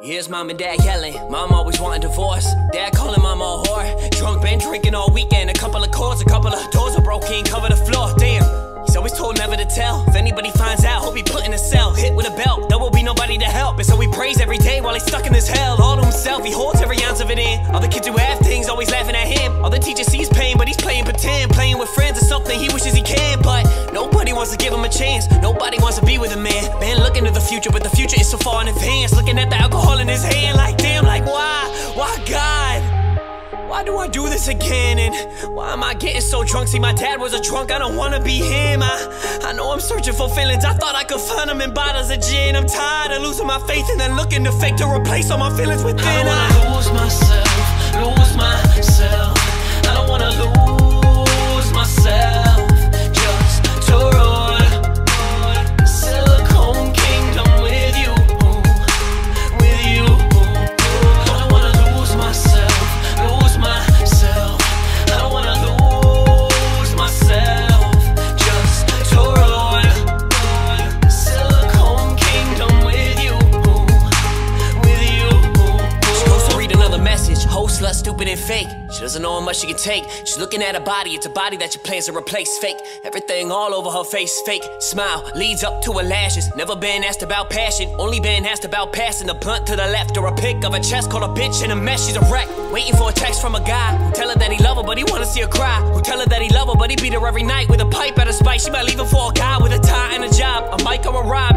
Here's mom and dad yelling. Mom always wanting divorce. Dad calling mom a whore. Drunk, been drinking all weekend. A couple of chords, a couple of doors are broken, cover the floor. Damn. He's always told never to tell. If anybody finds out, hope he put in a cell. Hit with a belt, there will be nobody to help. And so he prays every day while he's stuck in this hell. All to himself, he holds every ounce of it in. All the kids who have things always laughing at him. All the teachers sees pain, but he's playing pretend. Playing with friends is something he wishes he can. But nobody wants to give him a chance. Nobody wants to be with a the future, but the future is so far in advance. Looking at the alcohol in his hand, like damn, like why? Why God? Why do I do this again? And why am I getting so drunk? See, my dad was a drunk, I don't wanna be him. I, I know I'm searching for feelings, I thought I could find them in bottles of gin. I'm tired of losing my faith and then looking to fake to replace all my feelings within. I wanna lose myself, She doesn't know how much she can take. She's looking at her body, it's a body that she plans to replace. Fake, everything all over her face. Fake, smile leads up to her lashes. Never been asked about passion, only been asked about passing a blunt to the left or a pick of a chest called a bitch in a mess. She's a wreck, waiting for a text from a guy who tell her that he love her, but he wanna see her cry. Who tell her that he love her, but he beat her every night with a pipe out of spite. She might leave him for a guy with a tie and a job, a mic or a rhyme.